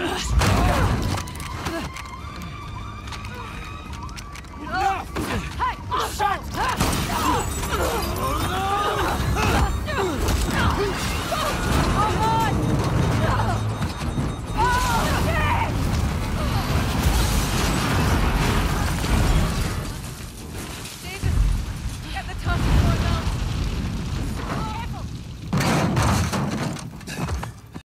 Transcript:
だ